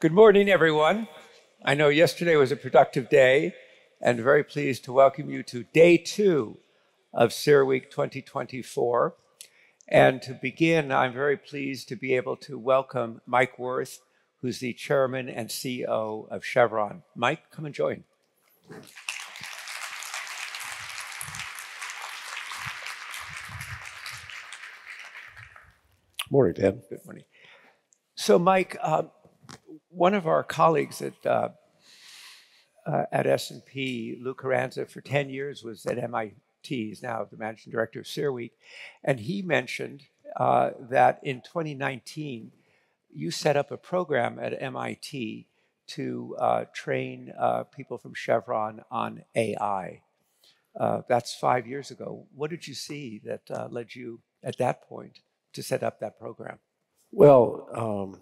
Good morning, everyone. I know yesterday was a productive day, and very pleased to welcome you to day two of CERAWeek 2024. And to begin, I'm very pleased to be able to welcome Mike Wirth, who's the chairman and CEO of Chevron. Mike, come and join. Morning, Dan. Good morning. So, Mike, uh, one of our colleagues at uh, uh, at S&P, Lou Carranza, for 10 years was at MIT. He's now the managing director of CERAWeek. And he mentioned uh, that in 2019, you set up a program at MIT to uh, train uh, people from Chevron on AI. Uh, that's five years ago. What did you see that uh, led you at that point to set up that program? Well, um,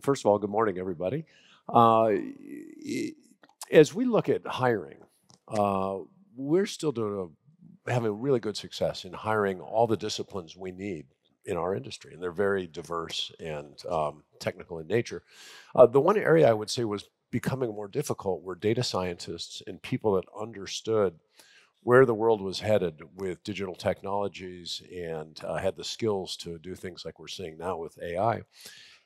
first of all, good morning, everybody. Uh, as we look at hiring, uh, we're still doing a, having really good success in hiring all the disciplines we need in our industry, and they're very diverse and um, technical in nature. Uh, the one area I would say was becoming more difficult were data scientists and people that understood where the world was headed with digital technologies and uh, had the skills to do things like we're seeing now with AI.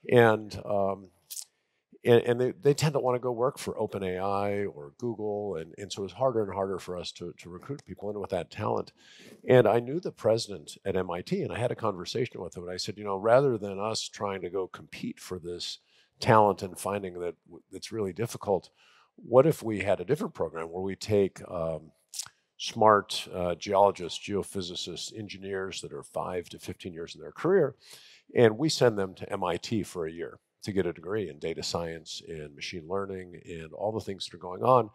And um, and, and they, they tend to want to go work for OpenAI or Google. And, and so it was harder and harder for us to, to recruit people in with that talent. And I knew the president at MIT, and I had a conversation with him. And I said, you know, rather than us trying to go compete for this talent and finding that it's really difficult, what if we had a different program where we take um, smart uh, geologists, geophysicists, engineers that are five to 15 years in their career, and we send them to MIT for a year to get a degree in data science and machine learning and all the things that are going on.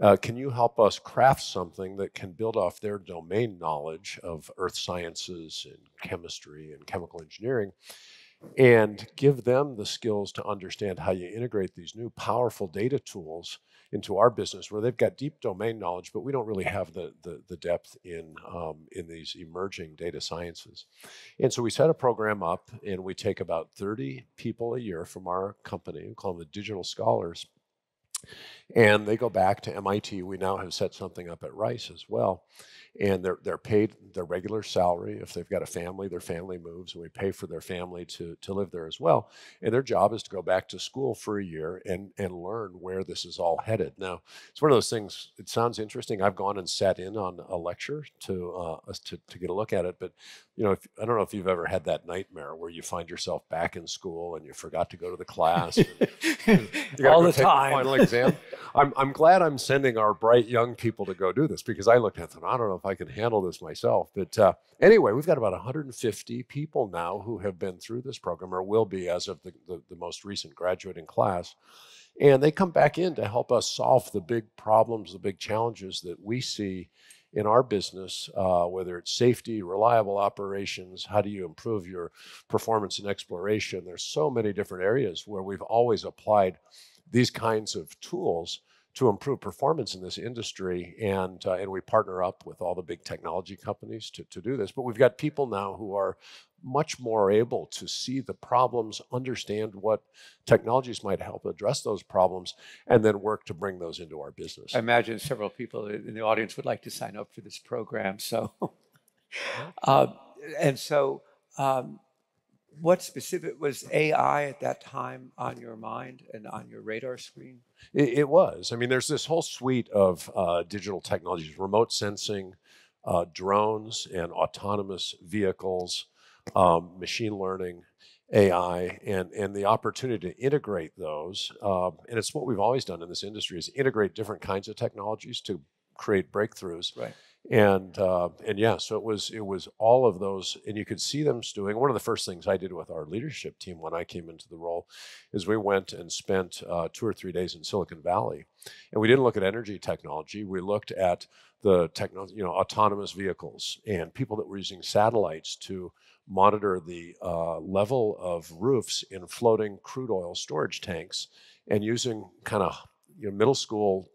Uh, can you help us craft something that can build off their domain knowledge of earth sciences and chemistry and chemical engineering and give them the skills to understand how you integrate these new powerful data tools into our business where they've got deep domain knowledge, but we don't really have the, the, the depth in, um, in these emerging data sciences. And so we set a program up and we take about 30 people a year from our company, we call them the digital scholars, and they go back to MIT. We now have set something up at Rice as well and they're they're paid their regular salary. If they've got a family, their family moves, and we pay for their family to to live there as well. And their job is to go back to school for a year and and learn where this is all headed. Now, it's one of those things. It sounds interesting. I've gone and sat in on a lecture to uh, to to get a look at it, but you know, if, I don't know if you've ever had that nightmare where you find yourself back in school and you forgot to go to the class. all the time. final exam. I'm, I'm glad I'm sending our bright young people to go do this because I looked at them. I don't know if I can handle this myself. But uh, anyway, we've got about 150 people now who have been through this program or will be as of the, the, the most recent graduating class. And they come back in to help us solve the big problems, the big challenges that we see in our business, uh, whether it's safety, reliable operations, how do you improve your performance in exploration? There's so many different areas where we've always applied these kinds of tools to improve performance in this industry. And, uh, and we partner up with all the big technology companies to, to do this. But we've got people now who are much more able to see the problems, understand what technologies might help address those problems, and then work to bring those into our business. I imagine several people in the audience would like to sign up for this program. So, uh, and so, um, what specific was AI at that time on your mind and on your radar screen? It, it was. I mean, there's this whole suite of uh, digital technologies, remote sensing, uh, drones, and autonomous vehicles um, machine learning, AI, and, and the opportunity to integrate those. Um, and it's what we've always done in this industry is integrate different kinds of technologies to create breakthroughs. Right. And uh, and yeah, so it was it was all of those, and you could see them doing. One of the first things I did with our leadership team when I came into the role is we went and spent uh, two or three days in Silicon Valley, and we didn't look at energy technology. We looked at the technology, you know, autonomous vehicles and people that were using satellites to monitor the uh, level of roofs in floating crude oil storage tanks and using kind of you know, middle school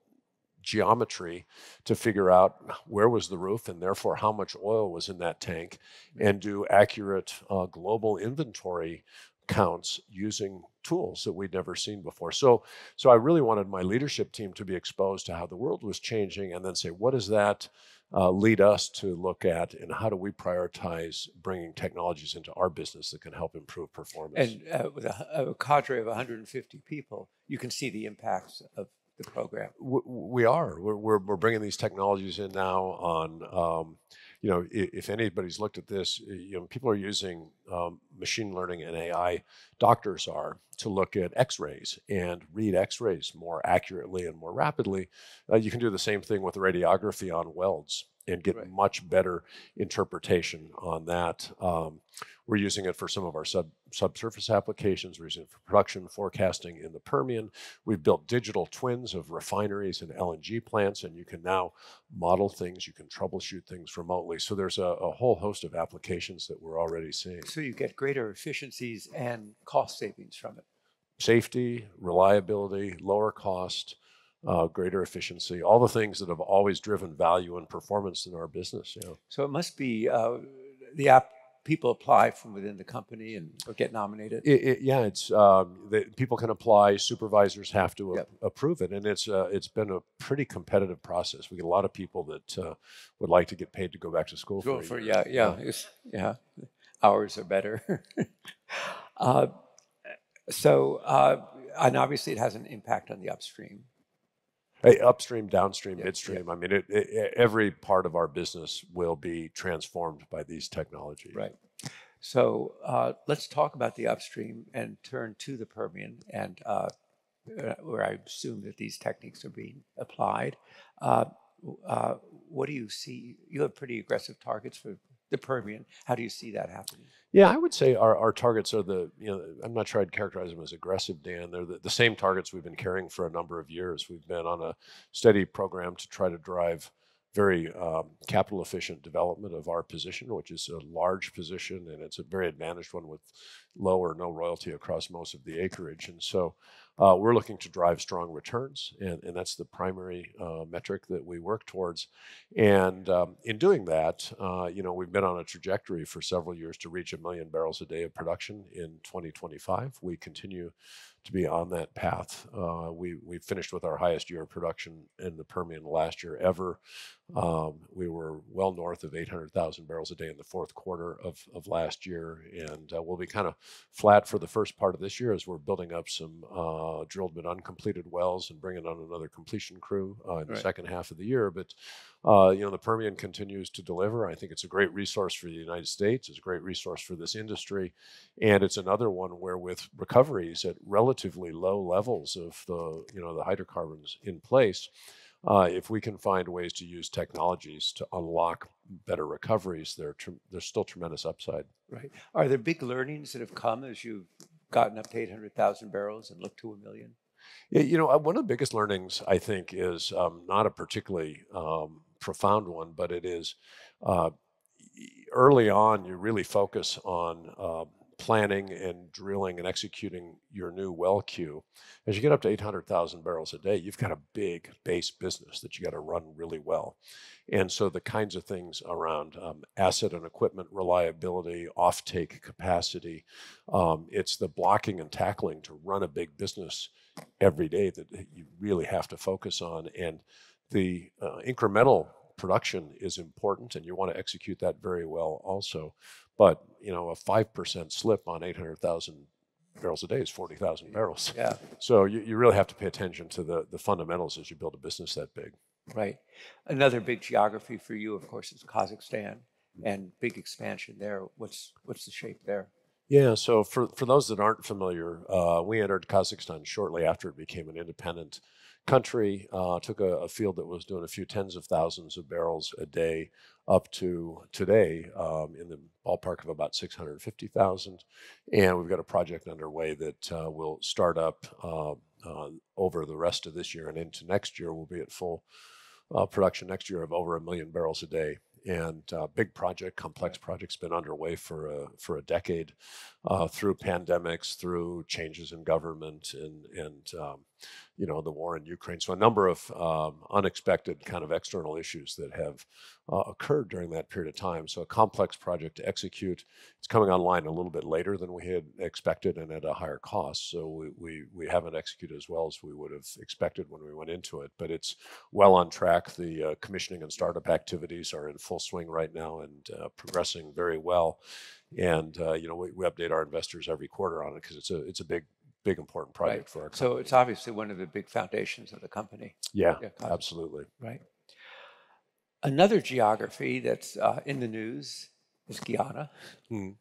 geometry to figure out where was the roof and therefore how much oil was in that tank and do accurate uh, global inventory counts using tools that we'd never seen before. So, so I really wanted my leadership team to be exposed to how the world was changing, and then say, what does that uh, lead us to look at, and how do we prioritize bringing technologies into our business that can help improve performance? And uh, with a, a cadre of 150 people, you can see the impacts of the program. We are. We're, we're, we're bringing these technologies in now on, um, you know, if anybody's looked at this, you know, people are using um, machine learning and AI, doctors are, to look at x-rays and read x-rays more accurately and more rapidly. Uh, you can do the same thing with radiography on welds and get right. much better interpretation on that. Um, we're using it for some of our sub subsurface applications. We're using it for production forecasting in the Permian. We've built digital twins of refineries and LNG plants, and you can now model things. You can troubleshoot things remotely. So there's a, a whole host of applications that we're already seeing. So you get greater efficiencies and cost savings from it. Safety, reliability, lower cost uh, greater efficiency, all the things that have always driven value and performance in our business. Yeah. So it must be uh, the app people apply from within the company and get nominated. It, it, yeah, it's um, the, people can apply. Supervisors have to yep. a, approve it, and it's uh, it's been a pretty competitive process. We get a lot of people that uh, would like to get paid to go back to school. Go for, for yeah, yeah, yeah. yeah. Hours are better. Uh, so, uh, and obviously, it has an impact on the upstream Hey, upstream, downstream, yeah, midstream. Yeah. I mean, it, it, every part of our business will be transformed by these technologies. Right. So uh, let's talk about the upstream and turn to the Permian, and uh, uh where I assume that these techniques are being applied. Uh, uh, what do you see? You have pretty aggressive targets for the Permian. How do you see that happening? Yeah, I would say our, our targets are the, you know, I'm not sure I'd characterize them as aggressive, Dan. They're the, the same targets we've been carrying for a number of years. We've been on a steady program to try to drive very um, capital efficient development of our position, which is a large position and it's a very advantaged one with low or no royalty across most of the acreage. And so uh, we're looking to drive strong returns, and, and that's the primary uh, metric that we work towards. And um, in doing that, uh, you know, we've been on a trajectory for several years to reach a million barrels a day of production in 2025. We continue to be on that path. Uh, we we finished with our highest year of production in the Permian last year ever. Um, we were well north of 800,000 barrels a day in the fourth quarter of, of last year, and uh, we'll be kind of flat for the first part of this year as we're building up some uh, drilled but uncompleted wells and bringing on another completion crew uh, in the second half of the year. But uh, you know, the Permian continues to deliver. I think it's a great resource for the United States. It's a great resource for this industry, and it's another one where, with recoveries at relatively low levels of the you know the hydrocarbons in place, uh, if we can find ways to use technologies to unlock better recoveries, there there's still tremendous upside. Right. Are there big learnings that have come as you've gotten up to 800,000 barrels and looked to a million? You know, uh, one of the biggest learnings I think is um, not a particularly um, profound one, but it is uh, early on, you really focus on uh, planning and drilling and executing your new well queue. As you get up to 800,000 barrels a day, you've got a big base business that you got to run really well. And so the kinds of things around um, asset and equipment reliability, offtake capacity, um, it's the blocking and tackling to run a big business every day that you really have to focus on. And the uh, incremental production is important and you want to execute that very well also. But, you know, a 5% slip on 800,000 barrels a day is 40,000 barrels. Yeah. So you, you really have to pay attention to the, the fundamentals as you build a business that big. Right. Another big geography for you, of course, is Kazakhstan and big expansion there. What's, what's the shape there? Yeah, so for, for those that aren't familiar, uh, we entered Kazakhstan shortly after it became an independent country uh, took a, a, field that was doing a few tens of thousands of barrels a day up to today um, in the ballpark of about 650,000. And we've got a project underway that uh, will start up uh, uh, over the rest of this year and into next year. We'll be at full uh, production next year of over a million barrels a day and uh, big project, complex project's been underway for a, for a decade, uh, through pandemics, through changes in government, and and um, you know, the war in Ukraine. So a number of um, unexpected kind of external issues that have uh, occurred during that period of time. So a complex project to execute. It's coming online a little bit later than we had expected and at a higher cost. So we, we, we haven't executed as well as we would have expected when we went into it, but it's well on track. The uh, commissioning and startup activities are in full swing right now and uh, progressing very well. And uh, you know, we, we update our investors every quarter on it because it's a it's a big big important project Right. for our company. So it's obviously one of the big foundations of the company, yeah, yeah, absolutely. right? Another geography that's uh, in the news is Guyana. Hmm.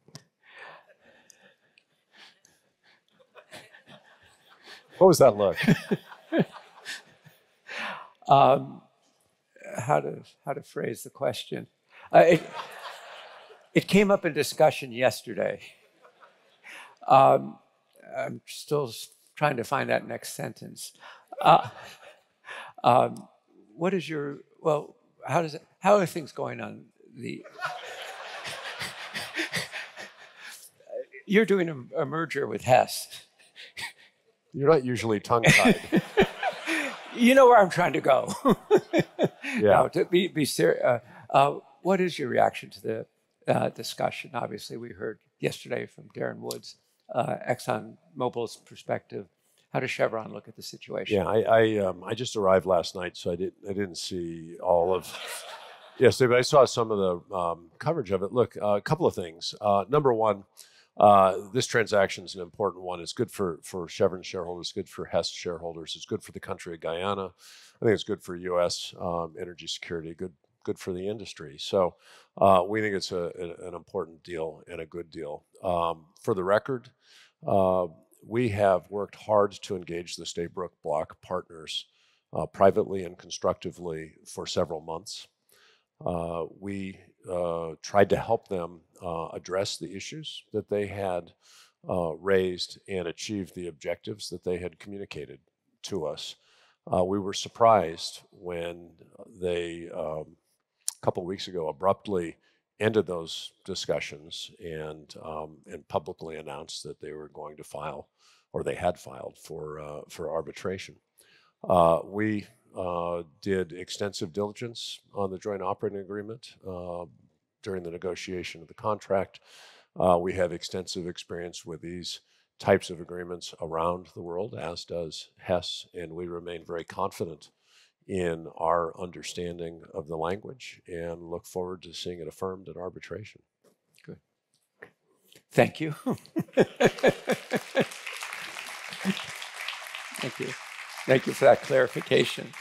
What was that look? Um, how to how to phrase the question? Uh, it, it came up in discussion yesterday. Um, I'm still trying to find that next sentence. Uh, um, what is your well? How does it? How are things going on the? You're doing a, a merger with Hess. You're not usually tongue tied. You know where I'm trying to go. Yeah. No, to be, be serious, uh, uh, what is your reaction to the uh, discussion? Obviously, we heard yesterday from Darren Woods, uh, Exxon Mobil's perspective. How does Chevron look at the situation? Yeah, I I, um, I just arrived last night, so I didn't I didn't see all of. Yes, but I saw some of the um, coverage of it. Look, uh, a couple of things. Uh, number one, uh, this transaction is an important one. It's good for for Chevron shareholders, good for Hess shareholders. It's good for the country of Guyana. I think it's good for U.S. Um, energy security. Good good for the industry. So uh, we think it's a, an important deal and a good deal. Um, for the record. Uh, we have worked hard to engage the Stabroek Block partners uh, privately and constructively for several months. Uh, we uh, tried to help them uh, address the issues that they had raised and achieve the objectives that they had communicated to us. Uh, we were surprised when they, um, couple weeks ago, abruptly ended those discussions and um, and publicly announced that they were going to file, or they had filed for uh, for arbitration. Uh, we uh, did extensive diligence on the joint operating agreement uh, during the negotiation of the contract. Uh, we have extensive experience with these types of agreements around the world, as does Hess, and we remain very confident in our understanding of the language and look forward to seeing it affirmed in arbitration. Good. Thank you. Thank you. Thank you for that clarification.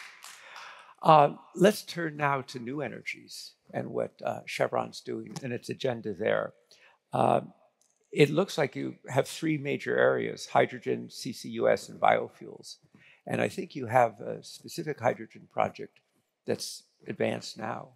Uh, let's turn now to new energies and what uh, Chevron's doing and its agenda there. Uh, it looks like you have three major areas hydrogen, CCUS, and biofuels. And I think you have a specific hydrogen project that's advanced now.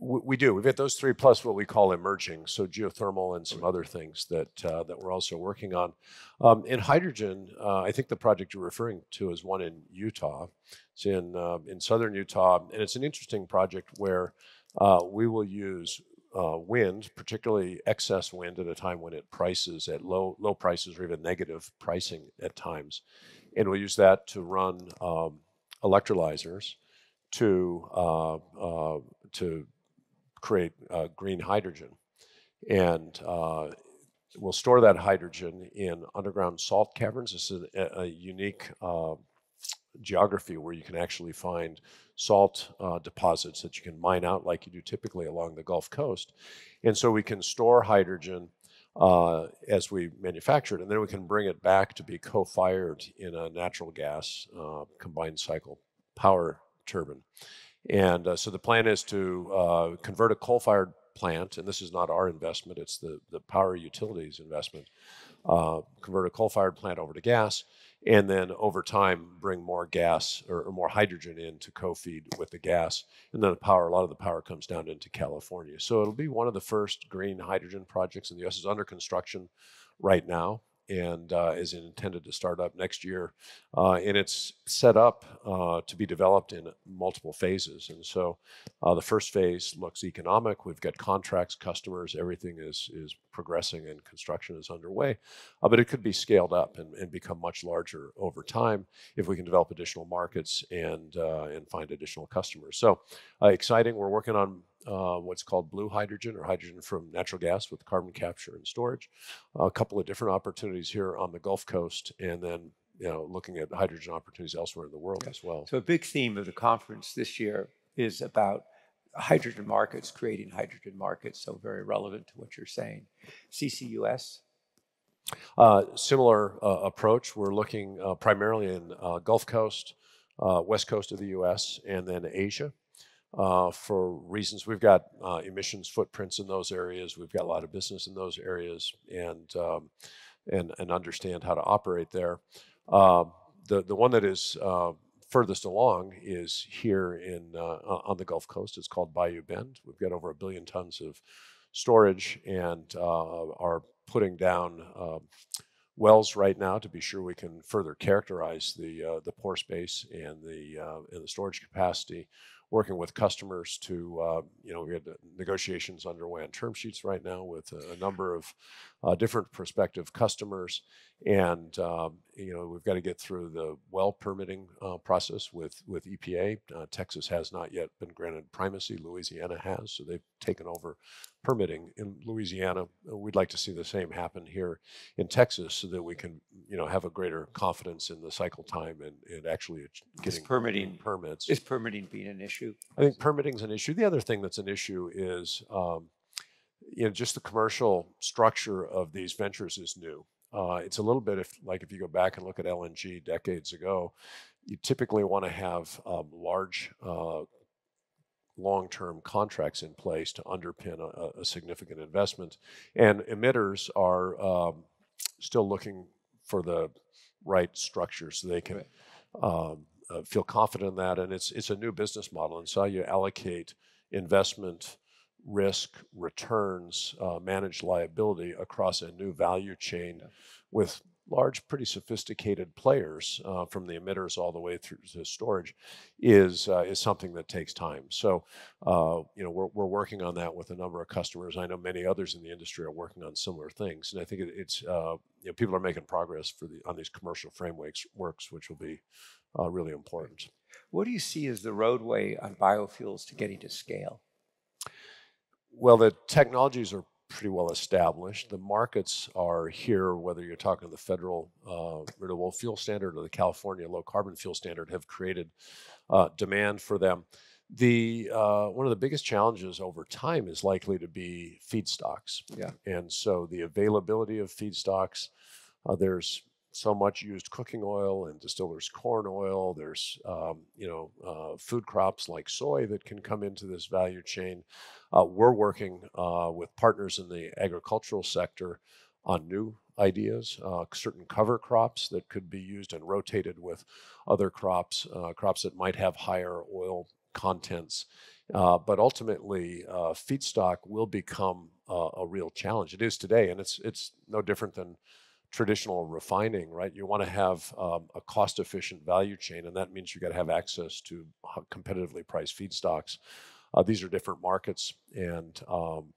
We, do. We've got those three plus what we call emerging, so geothermal and some other things that uh, that we're also working on. Um, in hydrogen, uh, I think the project you're referring to is one in Utah. It's in uh, in southern Utah, and it's an interesting project where uh, we will use uh, wind, particularly excess wind, at a time when it prices at low low prices or even negative pricing at times, and we'll use that to run um, electrolyzers to uh, uh, to create uh, green hydrogen, and uh, we'll store that hydrogen in underground salt caverns. This is a, a unique uh, geography where you can actually find salt uh, deposits that you can mine out like you do typically along the Gulf Coast, and so we can store hydrogen. Uh, as we manufacture it, and then we can bring it back to be co-fired in a natural gas uh, combined cycle power turbine. And uh, so the plan is to uh, convert a coal-fired plant, and this is not our investment; it's the the power utilities investment. Uh, convert a coal-fired plant over to gas, and then over time bring more gas or, or more hydrogen in to co-feed with the gas, and then the power. A lot of the power comes down into California, so it'll be one of the first green hydrogen projects in the U.S. is under construction right now, and uh, is intended to start up next year. Uh, and it's set up uh, to be developed in multiple phases. And so uh, the first phase looks economic. We've got contracts, customers, everything is, is progressing and construction is underway. Uh, but it could be scaled up and, and, become much larger over time if we can develop additional markets and, uh, and find additional customers. So exciting. We're working on uh, what's called blue hydrogen or hydrogen from natural gas with carbon capture and storage. a couple of different opportunities here on the Gulf Coast, and then you know looking at hydrogen opportunities elsewhere in the world as well. So a big theme of the conference this year is about hydrogen markets, creating hydrogen markets. So very relevant to what you're saying. CCUS. Uh, similar uh, approach. We're looking uh, primarily in uh, Gulf Coast, uh, West Coast of the U.S., and then Asia uh, for reasons we've got uh, emissions footprints in those areas. We've got a lot of business in those areas, and um, and and understand how to operate there. Uh, the the one that is uh, furthest along is here in uh, on the Gulf Coast. It's called Bayou Bend. We've got over a billion tons of storage, and uh, are putting down. wells right now to be sure we can further characterize the the pore space and the and the storage capacity working with customers to, uh, you know, we had negotiations underway on term sheets right now with a, a number of uh, different prospective customers. And, um, you know, we've got to get through the well permitting uh, process with, with EPA. Uh, Texas has not yet been granted primacy. Louisiana has, so they've taken over permitting in Louisiana. We'd like to see the same happen here in Texas so that we can, you know, have a greater confidence in the cycle time and, and actually getting is permitting permits. Is permitting being an issue? I think permitting is an issue. The other thing that's an issue is, um, you know, just the commercial structure of these ventures is new. Uh, it's a little bit if, like, if you go back and look at LNG decades ago, you typically want to have um, large uh, long-term contracts in place to underpin a, a significant investment. And emitters are um, still looking for the right structure so they can um, uh, feel confident in that. And it's it's a new business model, and so you allocate investment risk, returns, uh, manage liability across a new value chain yeah. with large, pretty sophisticated players uh, from the emitters all the way through to storage is uh, is something that takes time. So, uh, you know, we're, we're working on that with a number of customers. I know many others in the industry are working on similar things, and I think it, it's uh, you know, people are making progress for the on these commercial frameworks works, which will be uh, really important. What do you see as the roadway on biofuels to getting to scale? Well, the technologies are pretty well established. The markets are here, whether you're talking the federal uh, renewable fuel standard or the California low carbon fuel standard, have created uh, demand for them. The uh, one of the biggest challenges over time is likely to be feedstocks. Yeah. And so the availability of feedstocks, uh, there's so much used cooking oil and distillers corn oil. There's um, you know uh, food crops like soy that can come into this value chain. Uh, we're working uh, with partners in the agricultural sector on new ideas, uh, certain cover crops that could be used and rotated with other crops, uh, crops that might have higher oil contents. Uh, but ultimately, feedstock will become a real challenge. It is today, and it's it's no different than traditional refining, right? You want to have um, a cost efficient value chain, and that means you got to have access to competitively priced feedstocks. Uh, these are different markets, and um,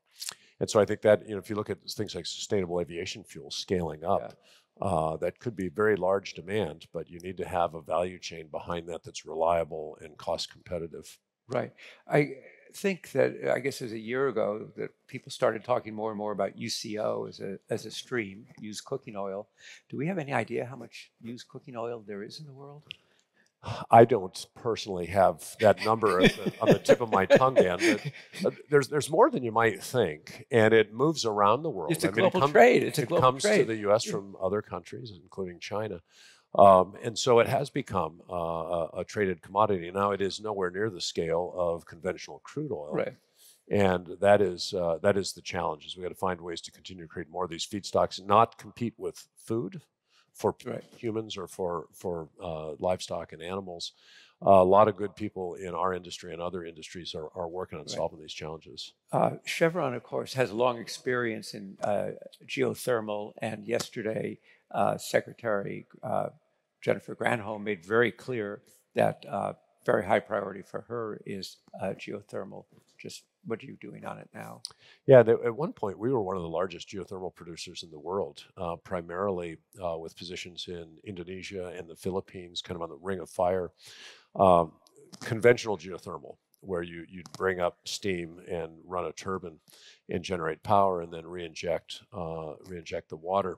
and so I think that you know if you look at things like sustainable aviation fuel scaling up, yeah. uh, that could be very large demand, but you need to have a value chain behind that that's reliable and cost competitive. Right. I think that I guess as a year ago that people started talking more and more about UCO as a as a stream, used cooking oil. Do we have any idea how much used cooking oil there is in the world? I don't personally have that number the, on the tip of my tongue, Dan. But uh, there's there's more than you might think, and it moves around the world. It's a I mean, global it trade. It's a global comes trade. to the U.S. from other countries, including China. Um, and so it has become uh, a, a, traded commodity. Now it is nowhere near the scale of conventional crude oil. Right. And that is uh, that is the challenge. Is we got to find ways to continue to create more of these feedstocks, not compete with food for right. humans or for for uh, livestock and animals. Uh, a lot of good people in our industry and other industries are, are working on right. solving these challenges. Uh, Chevron, of course, has long experience in uh, geothermal, and yesterday uh, Secretary uh, Jennifer Granholm made very clear that uh, very high priority for her is uh, geothermal. Just what are you doing on it now? Yeah, at one point we were one of the largest geothermal producers in the world, uh, primarily uh, with positions in Indonesia and the Philippines, kind of on the ring of fire. Um, conventional geothermal, where you you'd bring up steam and run a turbine and generate power, and then reinject uh, reinject the water.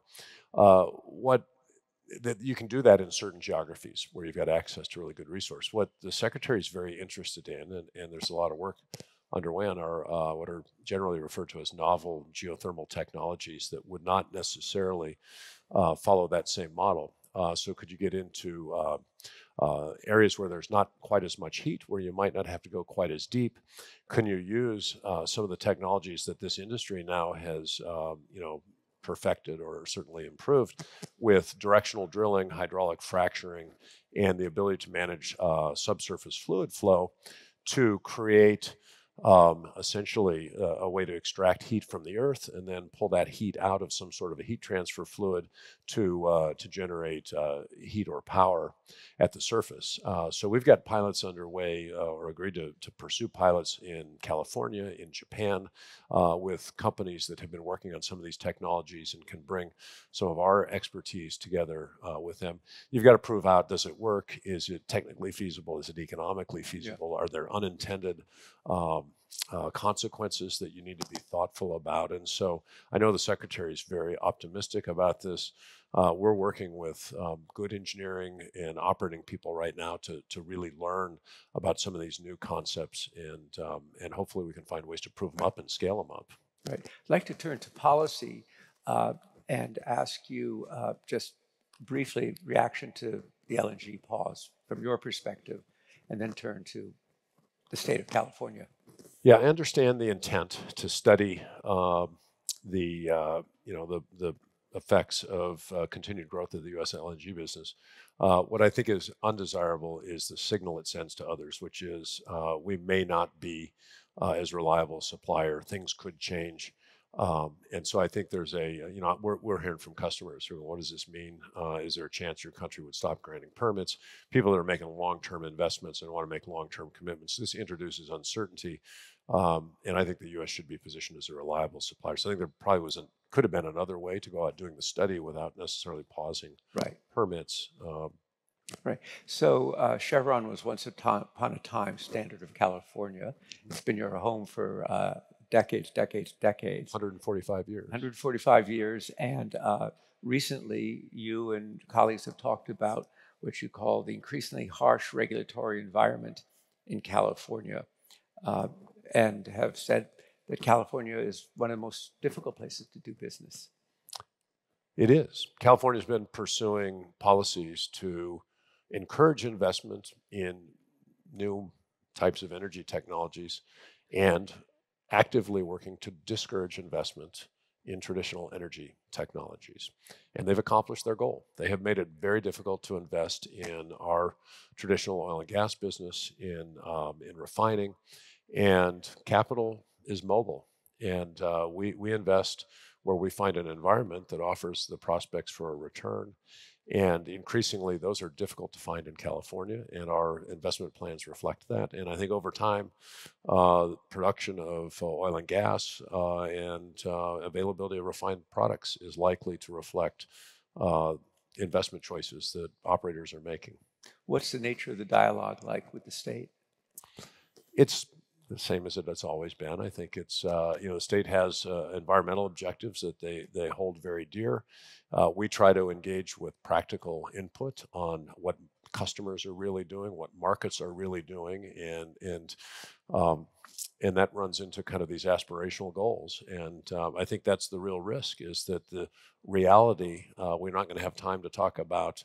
Uh, what that you can do that in certain geographies where you've got access to really good resource. What the secretary is very interested in, and, and there's a lot of work underway on, are uh, what are generally referred to as novel geothermal technologies that would not necessarily uh, follow that same model. Uh, so, could you get into uh, uh, areas where there's not quite as much heat, where you might not have to go quite as deep? Can you use uh, some of the technologies that this industry now has, um, you know, perfected or certainly improved with directional drilling, hydraulic fracturing, and the ability to manage uh, subsurface fluid flow to create um, essentially a, a, way to extract heat from the earth and then pull that heat out of some sort of a heat transfer fluid to uh, to generate uh, heat or power at the surface. Uh, so we've got pilots underway uh, or agreed to, to pursue pilots in California, in Japan, uh, with companies that have been working on some of these technologies and can bring some of our expertise together uh, with them. You've got to prove out: does it work? Is it technically feasible? Is it economically feasible? Yeah. Are there unintended um, uh, consequences that you need to be thoughtful about. And so I know the secretary is very optimistic about this. Uh, we're working with um, good engineering and operating people right now to, to really learn about some of these new concepts and, um, and hopefully we can find ways to prove them up and scale them up. Right. I'd like to turn to policy uh, and ask you uh, just briefly reaction to the LNG pause from your perspective, and then turn to the state of California. Yeah, I understand the intent to study uh, the uh, you know the the effects of uh, continued growth of the U.S. LNG business. Uh, what I think is undesirable is the signal it sends to others, which is uh, we may not be uh, as reliable a supplier. Things could change. Um, and so I think there's a, uh, you know, we're, we're hearing from customers who, what does this mean? Uh, is there a chance your country would stop granting permits? People that are making long-term investments and want to make long-term commitments. This introduces uncertainty. Um, and I think the U.S. should be positioned as a reliable supplier. So I think there probably was not could have been another way to go out doing the study without necessarily pausing right. permits. Um, right. So uh, Chevron was once upon a time Standard of California. It's been your home for uh, decades, decades, decades. 145 years. 145 years. And uh, recently, you and colleagues have talked about what you call the increasingly harsh regulatory environment in California uh, and have said that California is one of the most difficult places to do business. It is. California has been pursuing policies to encourage investment in new types of energy technologies and actively working to discourage investment in traditional energy technologies. And they've accomplished their goal. They have made it very difficult to invest in our traditional oil and gas business, in, um, in refining, and capital is mobile. And uh, we, we invest where we find an environment that offers the prospects for a return and increasingly, those are difficult to find in California, and our investment plans reflect that. And I think over time, uh, production of uh, oil and gas uh, and uh, availability of refined products is likely to reflect uh, investment choices that operators are making. What's the nature of the dialogue like with the state? It's the same as it has always been. I think it's uh, you know the state has uh, environmental objectives that they they hold very dear. Uh, we try to engage with practical input on what customers are really doing, what markets are really doing, and and um, and that runs into kind of these aspirational goals. And um, I think that's the real risk is that the reality uh, we're not going to have time to talk about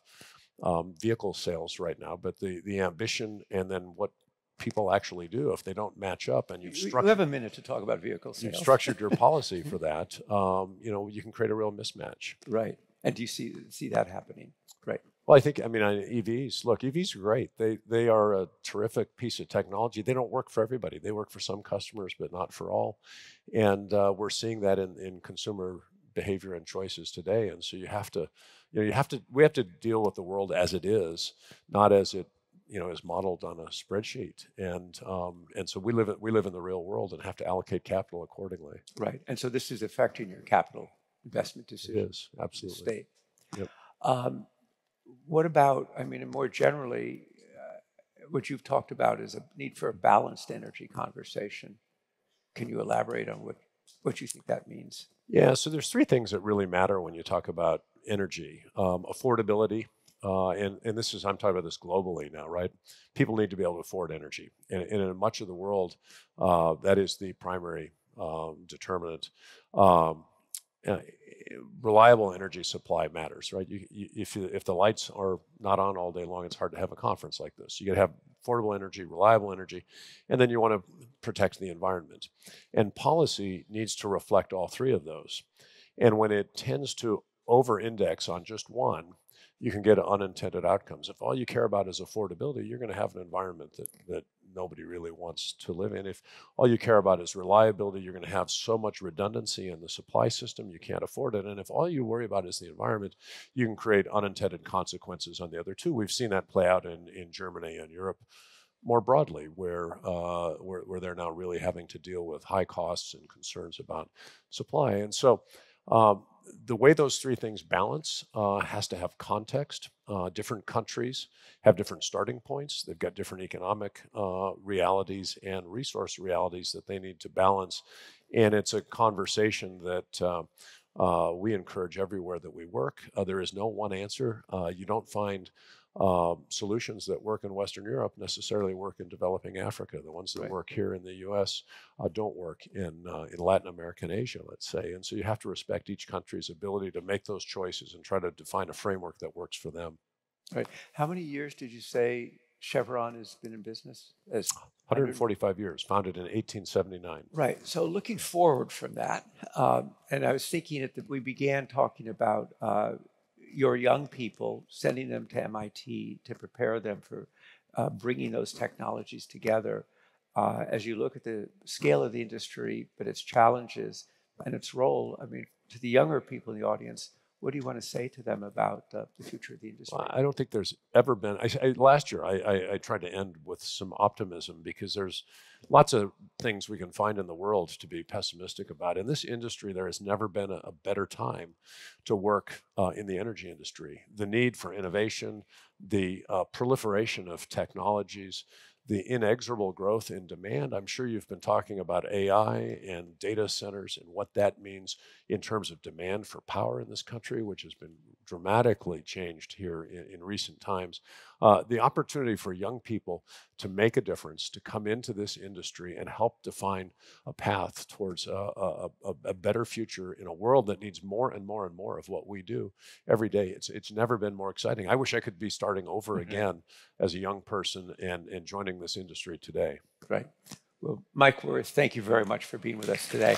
um, vehicle sales right now, but the the ambition and then what people actually do if they don't match up and you've structured, we have a minute to talk about vehicle sales. You've structured your policy for that. Um, you know, you can create a real mismatch. Right. And do you see see that happening? Right. Well, I think I mean EVs. Look, EVs are great. They they are a terrific piece of technology. They don't work for everybody. They work for some customers, but not for all. And uh, we're seeing that in in consumer behavior and choices today. And so you have to, you know, you have to, we have to deal with the world as it is, not as it, you know, is modeled on a spreadsheet. And um, and so we live in, we live in the real world and have to allocate capital accordingly. Right. And so this is affecting your capital investment decisions. It is absolutely. State. Yep. Um, what about? I mean, more generally, uh, what you've talked about is a need for a balanced energy conversation. Can you elaborate on what what you think that means? Yeah. So there's three things that really matter when you talk about energy: um, affordability. Uh, and, and this is, I'm talking about this globally now, right? People need to be able to afford energy. And, and in much of the world, uh, that is the primary um, determinant. Um, uh, reliable energy supply matters, right? You, you, if, you, if the lights are not on all day long, it's hard to have a conference like this. You got to have affordable energy, reliable energy, and then you want to protect the environment. And policy needs to reflect all three of those. And when it tends to over index on just one, you can get unintended outcomes. If all you care about is affordability, you're going to have an environment that, that nobody really wants to live in. If all you care about is reliability, you're going to have so much redundancy in the supply system, you can't afford it. And if all you worry about is the environment, you can create unintended consequences on the other two. We've seen that play out in, in Germany and Europe more broadly, where, uh, where, where they're now really having to deal with high costs and concerns about supply. And so um, the way those three things balance uh, has to have context. Uh, different countries have different starting points. They've got different economic uh, realities and resource realities that they need to balance. And it's a conversation that uh, uh, we encourage everywhere that we work. Uh, there is no one answer. you don't find um, solutions that work in Western Europe necessarily work in developing Africa. The ones that right. work here in the U.S. Uh, don't work in uh, in Latin America and Asia, let's say. And so you have to respect each country's ability to make those choices and try to define a framework that works for them. Right. How many years did you say Chevron has been in business? As 145 years, founded in 1879. Right. So looking forward from that, um, and I was thinking that we began talking about uh, your young people, sending them to MIT to prepare them for uh, bringing those technologies together. Uh, as you look at the scale of the industry, but its challenges and its role, I mean, to the younger people in the audience, what do you want to say to them about uh, the future of the industry? Well, I don't think there's ever been. I, I, last year, I, I, tried to end with some optimism because there's lots of things we can find in the world to be pessimistic about. In this industry, there has never been a, a better time to work uh, in the energy industry. The need for innovation, the uh, proliferation of technologies, the inexorable growth in demand. I'm sure you've been talking about AI and data centers and what that means in terms of demand for power in this country, which has been dramatically changed here in, in recent times. Uh, the opportunity for young people to make a difference, to come into this industry and help define a path towards a, a, a, better future in a world that needs more and more and more of what we do every day. It's, it's never been more exciting. I wish I could be starting over mm-hmm. again as a young person and, and joining this industry today. Right. Well, Mike Wirth, thank you very much for being with us today.